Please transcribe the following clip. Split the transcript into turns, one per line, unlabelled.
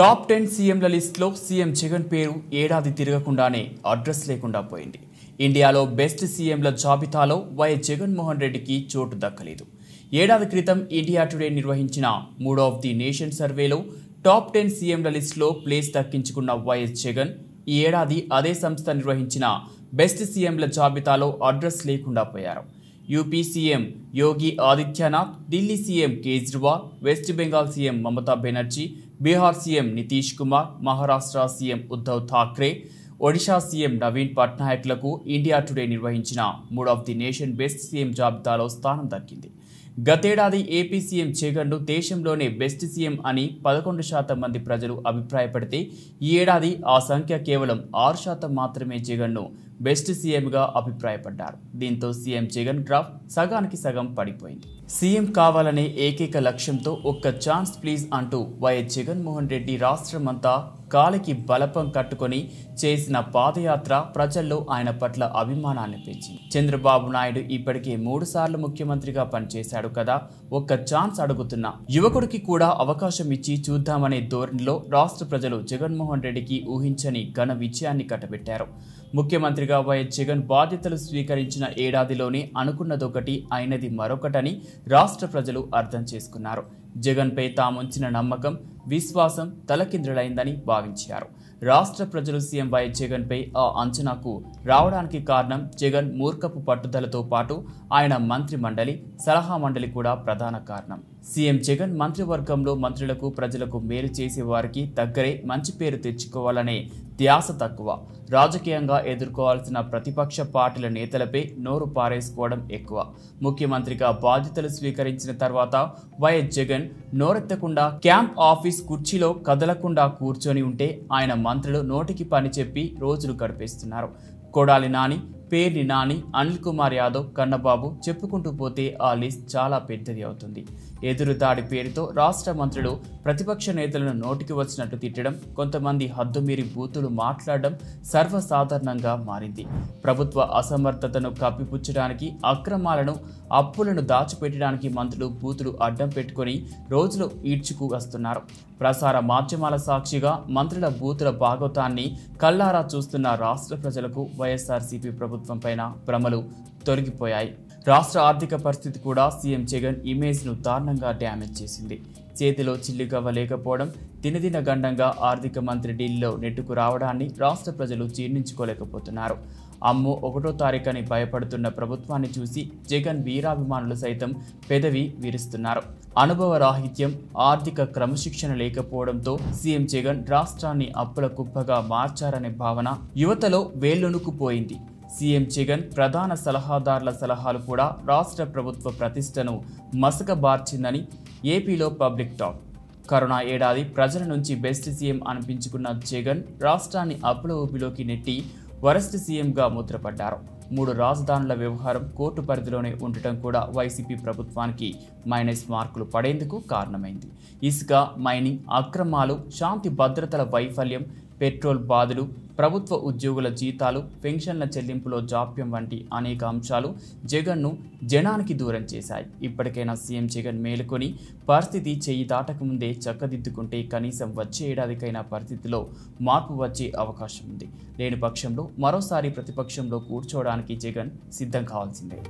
Top ten సీఎంల లిస్టులో CM Jagan పేరు ఏడాది తిరగకుండానే అడ్రస్ లేకుండా పోయింది. ఇండియాలో బెస్ట్ సీఎంల జాబితాలో వైఎస్ జగన్మోహన్ రెడ్డికి చోటు దక్కలేదు. ఏడాది క్రితం ఇండియా టుడే నిర్వహించిన మూడ్ ఆఫ్ ది నేషన్ సర్వేలో టాప్ టెన్ సీఎంల లిస్టులో ప్లేస్ దక్కించుకున్న వైఎస్ జగన్ ఈ ఏడాది అదే సంస్థ నిర్వహించిన బెస్ట్ సీఎంల జాబితాలో అడ్రస్ లేకుండా పోయారు. UP CM Yogi Adityanath Delhi CM Kejriwal West Bengal CM Mamata Banerjee Bihar CM Nitish Kumar Maharashtra CM Uddhav Thackeray Odisha CM Naveen పట్నాయక్లకు India today నిర్వహించిన mood of the nation best CM జాబితాలో స్థానం దక్కింది. గతేడాది AP CM జగన్ను దేశంలోనే best CM అని పదకొండు శాతం మంది ప్రజలు అభిప్రాయపడితే ఈ ఏడాది ఆ సంఖ్య కేవలం ఆరు శాతం మాత్రమే జగన్ను బెస్ట్ సీఎంగా అభిప్రాయపడ్డారు. దీంతో సీఎం జగన్ గ్రాఫ్ సగానికి సగం పడిపోయింది. సీఎం కావాలనే ఏకైక లక్ష్యంతో ఒక్క ఛాన్స్ ప్లీజ్ అంటూ వైఎస్ జగన్మోహన్ రెడ్డి రాష్ట్రమంతా కాలికి బలపం కట్టుకొని చేసిన పాదయాత్ర ప్రజల్లో ఆయన పట్ల అభిమానాన్ని పెంచింది. చంద్రబాబు నాయుడు ఇప్పటికే మూడు సార్లు ముఖ్యమంత్రిగా పనిచేశాడు కదా ఒక్క ఛాన్స్ అడుగుతున్న యువకుడికి కూడా అవకాశం ఇచ్చి చూద్దామనే ధోరణిలో రాష్ట్ర ప్రజలు జగన్మోహన్ రెడ్డికి ఊహించని ఘన విజయాన్ని కట్టబెట్టారు. ముఖ్యమంత్రిగా వైఎస్ జగన్ బాధ్యతలు స్వీకరించిన ఏడాదిలోనే అనుకున్నదొకటి అయినది మరొకటని రాష్ట్ర ప్రజలు అర్థం చేసుకున్నారు. జగన్పై తాముంచిన నమ్మకం విశ్వాసం తలకిందులైందని భావించారు. రాష్ట్ర ప్రజలు సీఎం వైఎస్ జగన్పై ఆ అంచనాకు రావడానికి కారణం జగన్ మూర్ఖపు పట్టుదలతో పాటు ఆయన మంత్రి మండలి సలహా మండలి కూడా ప్రధాన కారణం. సీఎం జగన్ మంత్రివర్గంలో మంత్రులకు ప్రజలకు మేలు చేసే వారికి దగ్గరే మంచి పేరు తెచ్చుకోవాలనే ధ్యాస తక్కువ. రాజకీయంగా ఎదుర్కోవాల్సిన ప్రతిపక్ష పార్టీల నేతలపై నోరు పారేసుకోవడం ఎక్కువ. ముఖ్యమంత్రిగా బాధ్యతలు స్వీకరించిన తర్వాత వైఎస్ జగన్ నోరెత్తకుండా క్యాంప్ ఆఫీస్ కుర్చీలో కదలకుండా కూర్చొని ఉంటే ఆయన మంత్రులు నోటికి పని చెప్పి రోజులు గడిపేస్తున్నారు. కొడాలి నాని పేర్ని నాని అనిల్ కుమార్ యాదవ్ కన్నబాబు చెప్పుకుంటూ పోతే ఆ లిస్ట్ చాలా పెద్దది అవుతుంది. ఎదురుదాడి పేరుతో రాష్ట్ర మంత్రులు ప్రతిపక్ష నేతలను నోటికి వచ్చినట్టు తిట్టడం కొంతమంది హద్దుమీరి బూతులు మాట్లాడడం సర్వసాధారణంగా మారింది. ప్రభుత్వ అసమర్థతను కప్పిపుచ్చడానికి అక్రమాలను అప్పులను దాచిపెట్టడానికి మంత్రులు బూతులు అడ్డం పెట్టుకొని రోజులు ఈడ్చుకు వస్తున్నారు. ప్రసార మాధ్యమాల సాక్షిగా మంత్రుల బూతుల భాగవతాన్ని కల్లారా చూస్తున్న రాష్ట్ర ప్రజలకు వైఎస్ఆర్సీపీ ప్రభుత్వం పైన భ్రమలు తొలగిపోయాయి. రాష్ట్ర ఆర్థిక పరిస్థితి కూడా సీఎం జగన్ ఇమేజ్ను దారుణంగా డ్యామేజ్ చేసింది. చేతిలో చిల్లుగవ్వ లేకపోవడం దినదిన గండంగా ఆర్థిక మంత్రి ఢిల్లీలో నెట్టుకు రావడాన్ని రాష్ట్ర ప్రజలు జీర్ణించుకోలేకపోతున్నారు. అమ్మో ఒకటో తారీఖని భయపడుతున్న ప్రభుత్వాన్ని చూసి జగన్ వీరాభిమానులు సైతం పెదవి విరుస్తున్నారు. అనుభవ రాహిత్యం ఆర్థిక క్రమశిక్షణ లేకపోవడంతో సీఎం జగన్ రాష్ట్రాన్ని అప్పుల కుప్పగా మార్చారనే భావన యువతలో వేళ్ళొనుకుపోయింది. సీఎం జగన్ ప్రధాన సలహాదారుల సలహాలు కూడా రాష్ట్ర ప్రభుత్వ ప్రతిష్టను మసకబార్చిందని ఏపీలో పబ్లిక్ టాక్. కరోనా ఏడాది ప్రజల నుంచి బెస్ట్ సీఎం అనిపించుకున్న జగన్ రాష్ట్రాన్ని అప్పుల ఊపిలోకి నెట్టి వరస్ట్ సీఎంగా ముద్రపడ్డారు. మూడు రాజధానుల వ్యవహారం కోర్టు పరిధిలోనే ఉండటం కూడా వైసీపీ ప్రభుత్వానికి మైనస్ మార్కులు పడేందుకు కారణమైంది. ఇసుక మైనింగ్ అక్రమాలు శాంతి భద్రతల వైఫల్యం పెట్రోల్ బాధలు ప్రభుత్వ ఉద్యోగుల జీతాలు పెన్షన్ల చెల్లింపులో జాప్యం వంటి అనేక అంశాలు జగన్ను జనానికి దూరం చేశాయి. ఇప్పటికైనా సీఎం జగన్ మేలుకొని పరిస్థితి చేయి దాటకముందే చక్కదిద్దుకుంటే కనీసం వచ్చే ఏడాదికైనా పరిస్థితిలో మార్పు వచ్చే అవకాశం ఉంది. లేని పక్షంలో మరోసారి ప్రతిపక్షంలో కూర్చోవడానికి జగన్ సిద్ధం కావాల్సిందే.